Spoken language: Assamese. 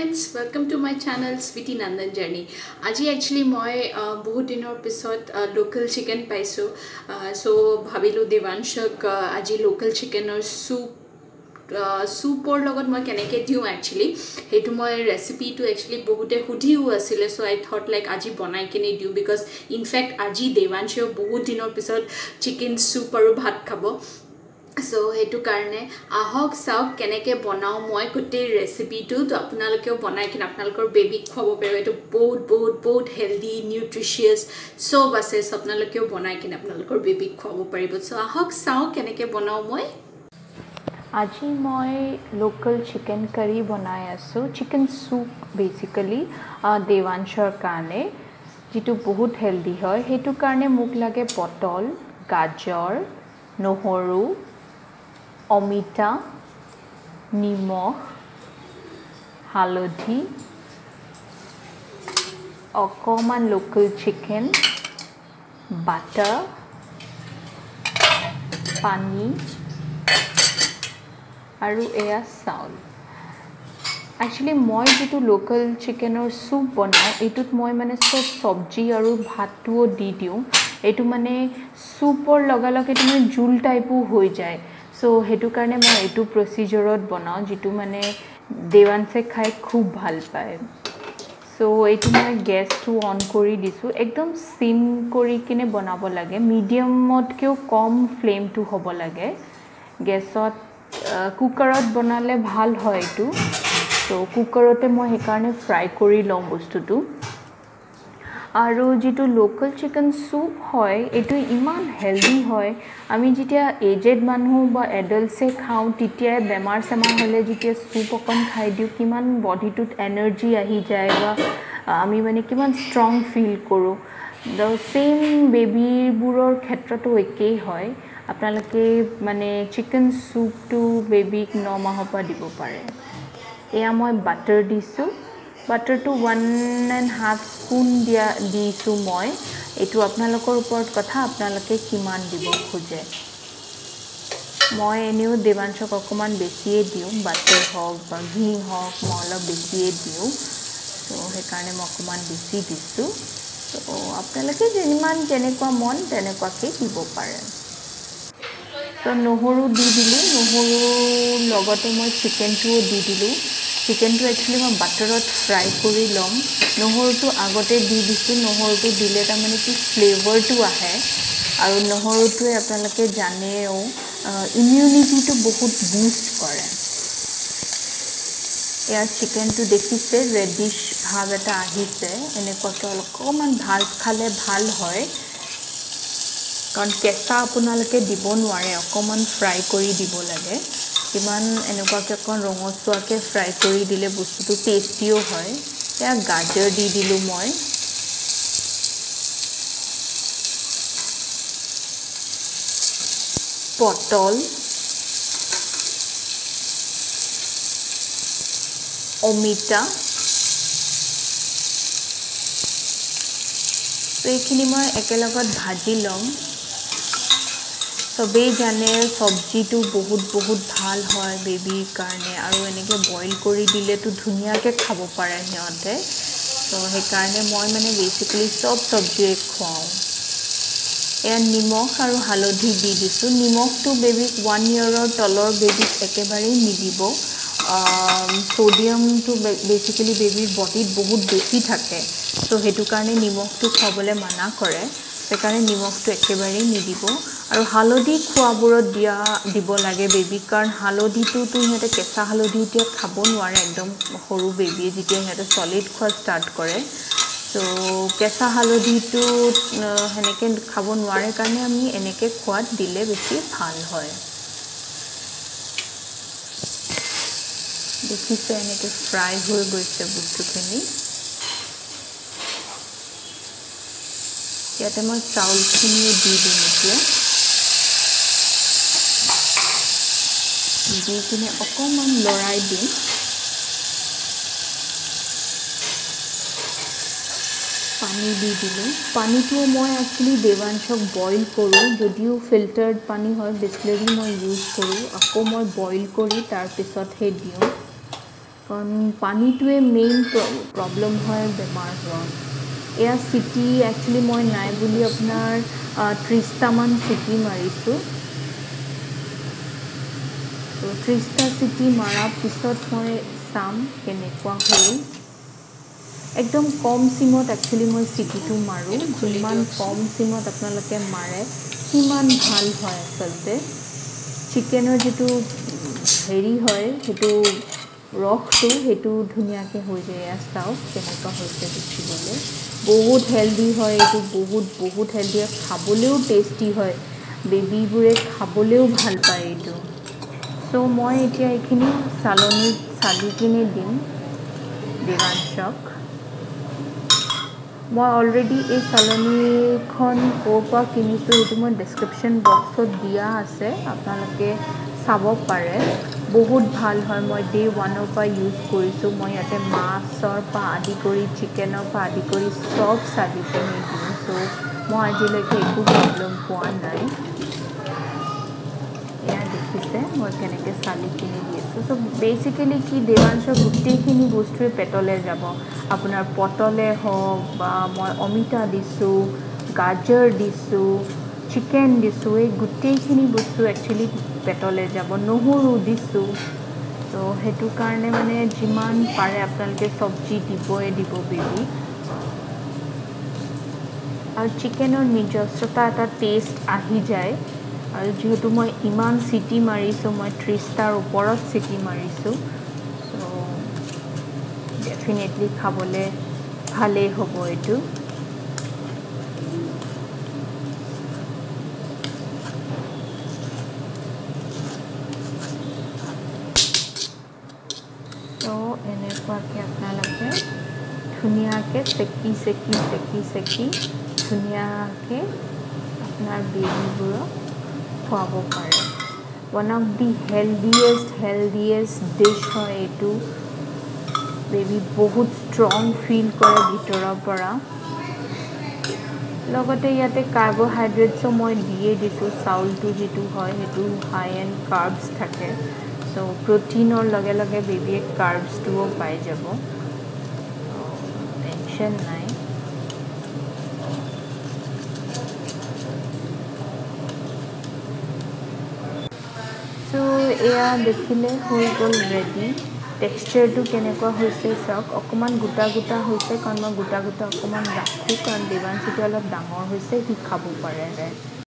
Friends welcome to my channel sweety Nandan journey আজি একচুৱেলি মই বহুত দিনৰ পিছত লোকেল চিকেন পাইছোঁ চ' ভাবিলোঁ দেৱাংশক আজি লোকেল চিকেনৰ চুপ চুপৰ লগত মই কেনেকৈ দিওঁ একচুৱেলি সেইটো মই ৰেচিপিটো একচুৱেলি বহুতে সুধিও আছিলে চ' আই থট লাইক আজি বনাই কিনে দিওঁ বিকজ ইনফেক্ট আজি দেৱাংশেও বহুত দিনৰ পিছত চিকেন চুপ আৰু ভাত খাব চ' সেইটো কাৰণে আহক চাওক কেনেকৈ বনাওঁ। মই গোটেই ৰেচিপিটো তো আপোনালোকেও বনাই কিনে আপোনালোকৰ বেবীক খুৱাব পাৰিব এইটো বহুত বহুত বহুত হেল্ডি নিউট্ৰিচিয়াছ চব আছে চ' আপোনালোকেও বনাই কিনে আপোনালোকৰ বেবীক খুৱাব পাৰিব। চ' আহক চাওঁ কেনেকৈ বনাওঁ মই। আজি মই লোকেল চিকেন কাৰী বনাই আছোঁ। চিকেন চুপ বেচিকেলি দেৱাংশৰ কাৰণে যিটো বহুত হেল্ডি হয়। সেইটো কাৰণে মোক লাগে পটল গাজৰ নহৰু অমিতা নিমখ হালধি অকণমান লোকেল চিকেন বাটাৰ পানী আৰু এয়া চাউল। একচুৱেলি মই যিটো লোকেল চিকেনৰ চুপ বনাওঁ এইটোত মই মানে চব চব্জি আৰু ভাতটোও দি দিওঁ। এইটো মানে চুপৰ লগালগ এইটো মানে জোল টাইপো হৈ যায়। চ' সেইটো কাৰণে মই এইটো প্ৰচিজাৰত বনাওঁ যিটো মানে দেৱাংশে খাই খুব ভাল পায়। চ' এইটো মই গেছটো অন কৰি দিছোঁ। একদম চিম কৰি কিনে বনাব লাগে। মিডিয়ামতকৈও কম ফ্লেমটো হ'ব লাগে। গেছত কুকাৰত বনালে ভাল হয় এইটো। ত' কুকাৰতে মই সেইকাৰণে ফ্ৰাই কৰি লওঁ বস্তুটো। আৰু যিটো লোকেল চিকেন চুপ হয় এইটো ইমান হেল্ডি হয়। আমি যেতিয়া এজেড মানুহ বা এডাল্টছে খাওঁ তেতিয়াই বেমাৰ চেমাৰ হ'লে যেতিয়া চুপ অকণ খাই দিওঁ কিমান বডিটোত এনাৰ্জি আহি যায় বা আমি মানে কিমান ষ্ট্ৰং ফিল কৰোঁ। দ ছেইম বেবীবোৰৰ ক্ষেত্ৰতো একেই হয়। আপোনালোকে মানে চিকেন চুপটো বেবীক ন মাহৰ পৰা দিব পাৰে। এয়া মই বাটাৰ দিছোঁ। বাটাৰটো ওৱান এণ্ড হাফ স্পুন দিয়া দিছোঁ মই। এইটো আপোনালোকৰ ওপৰত কথা আপোনালোকে কিমান দিব খোজে? মই এনেও দেৱাংশক অকণমান বেছিয়ে দিওঁ বাটাৰ হওক বা ঘি হওক মই অলপ বেছিয়ে দিওঁ। ত' সেইকাৰণে মই অকণমান বেছি দিছোঁ। ত' আপোনালোকে যিমান যেনেকুৱা মন তেনেকুৱাকৈ দিব পাৰে। ত' নহৰু দি দিলোঁ। নহৰুৰ লগতে মই চিকেনটোও দি দিলোঁ। চিকেনটো একচুৱেলি মই বাটাৰত ফ্ৰাই কৰি ল'ম। নহৰুটো আগতে দি দিছোঁ নহৰুটো দিলে তাৰমানে কি ফ্লেভাৰটো আহে। আৰু নহৰুটোৱে আপোনালোকে জানেও ইমিউনিটিটো বহুত বুষ্ট কৰে। ইয়াৰ চিকেনটো দেখিছে ৰেডিছ ভাৱ এটা আহিছে। এনেকুৱাকৈ অকণমান ভাল খালে ভাল হয়। কাৰণ কেঁচা আপোনালোকে দিব নোৱাৰে অকণমান ফ্ৰাই কৰি দিব লাগে। ইমান এনেকুৱাকৈ অকণ ৰঙচুৱাকৈ ফ্ৰাই কৰি দিলে বস্তুটো টেষ্টিও হয়। এয়া গাজৰ দি দিলোঁ মই। পটল। অমিতা। এইখিনি মই একেলগত ভাজি ল'ম। চবেই জানে চব্জিটো বহুত বহুত ভাল হয় বেবীৰ কাৰণে আৰু এনেকৈ বইল কৰি দিলেতো ধুনীয়াকৈ খাব পাৰে সিহঁতে। ত' সেইকাৰণে মই মানে বেচিকেলি চব চব্জিয়ে খুৱাওঁ। এয়া নিমখ আৰু হালধি দি দিছোঁ। নিমখটো বেবীক ওৱান ইয়েৰৰ তলৰ বেবীক একেবাৰেই নিদিব। ছ'ডিয়ামটো বেচিকেলি বেবীৰ বডিত বহুত বেছি থাকে। চ' সেইটো কাৰণে নিমখটো খুৱাবলৈ মানা কৰে। সেইকাৰণে নিমখটো একেবাৰেই নিদিব। আৰু হালধি খোৱাবোৰত দিয়া দিব লাগে বেবীক কাৰণ হালধিটোতো সিহঁতে কেঁচা হালধি এতিয়া খাব নোৱাৰে একদম সৰু বেবীয়ে যেতিয়া সিহঁতে চলিড খোৱা ষ্টাৰ্ট কৰে। ত' কেঁচা হালধিটো সেনেকৈ খাব নোৱাৰে কাৰণে আমি এনেকৈ খোৱাত দিলে বেছি ভাল হয়। দেখিছে এনেকৈ ফ্ৰাই হৈ গৈছে বস্তুখিনি। ইয়াতে মই চাউলখিনিও দি দিম এতিয়া। দি কিনে অকণমান লৰাই দিম পানী দি দিলোঁ পানীটো মই একচুৱেলি দেৱাংশক বইল কৰোঁ যদিও ফিল্টাৰ্ড পানী হয় বিচলেৰি মই ইউজ কৰোঁ আকৌ মই বইল কৰি তাৰপিছতহে দিওঁ কাৰণ পানীটোৱে মেইন প্ৰব্লেম হয় বেমাৰ হোৱা এয়া চিটি একচুৱেলি মই নাই বুলি আপোনাৰ ত্ৰিছটামান চিটি মাৰিছোঁ ত্ৰিছটা চিটি মৰাৰ পিছত মই চাম কেনেকুৱা হ'ল। একদম কম চিমত একচুৱেলি মই চিটিটো মাৰোঁ। যিমান কম চিমত আপোনালোকে মাৰে। সিমান ভাল হয় আচলতে। চিকেনৰ যিটো হেৰি হয় সেইটো ৰসটো সেইটো ধুনীয়াকৈ হৈ যায়। চাওক কেনেকুৱা হৈছে দেখিবলৈ। বহুত হেল্ডি হয় এইটো বহুত বহুত হেল্ডি হয়। খাবলৈও টেষ্টি হয়। বেবীবোৰে খাবলৈও ভাল পায় এইটো। চ' মই এতিয়া এইখিনি চালনীত চালি কিনি দিম দেৱাংশক মই অলৰেডি এই চালনীখন ক'ৰ পৰা কিনিছোঁ সেইটো মই ডেছক্ৰিপশ্যন বক্সত দিয়া আছে আপোনালোকে চাব পাৰে। বহুত ভাল হয় মই ডে' ওৱানৰ পৰা ইউজ কৰিছোঁ। মই ইয়াতে মাছৰ পৰা আদি কৰি চিকেনৰ পৰা আদি কৰি চব চালি কিনি দিওঁ চ' মই আজিলৈকে একো প্ৰব্লেম পোৱা নাই। দেখিছে মই কেনেকৈ চালি কিনি দি আছোঁ। চ' বেচিকেলি কি দেৱাংশৰ গোটেইখিনি বস্তুৱে পেটলৈ যাব। আপোনাৰ পটলে হওক বা মই অমিতা দিছোঁ গাজৰ দিছোঁ চিকেন দিছোঁ এই গোটেইখিনি বস্তু একচুৱেলি পেটলৈ যাব। নহৰু দিছোঁ। ত' সেইটো কাৰণে মানে যিমান পাৰে আপোনালোকে চব্জি দিবই দিব বেবি আৰু চিকেনৰ নিজস্বতা এটা টেষ্ট আহি যায়। আৰু যিহেতু মই ইমান চিটি মাৰিছোঁ মই ত্ৰিছটাৰ ওপৰত চিটি মাৰিছোঁ চ' ডেফিনেটলি খাবলৈ ভালেই হ'ব এইটো। এনেকুৱাকৈ আপোনালোকে ধুনীয়াকৈ চেকি চেকি চেকি চেকি ধুনীয়াকৈ আপোনাৰ বেবীবোৰক খুৱাব পাৰে। One of the healthiest healthiest dish হয় এইটো। বেবী বহুত ষ্ট্ৰং ফিল কৰে ভিতৰৰ পৰা। লগতে ইয়াতে কাৰ্বহাইড্ৰেটছো মই দিয়ে দিছোঁ চাউলটো যিটো হয় সেইটো হাই এণ্ড কাৰ্বছ থাকে। চ' প্ৰটিনৰ লগে লগে বেবীয়ে কাৰ্বছটোও পাই যাব। টেনশ্যন নাই। চ' এয়া দেখিলে হৈ গ'ল ৰেডি টেক্সচাৰটো কেনেকুৱা হৈছে চাওক। অকণমান গোটা গোটা হৈছে কাৰণ মই গোটা গোটা অকণমান ৰাখোঁ। কাৰণ দেৱাংশীটো অলপ ডাঙৰ হৈছে সি খাব পাৰে।